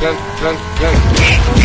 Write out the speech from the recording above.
gang, gang, gang.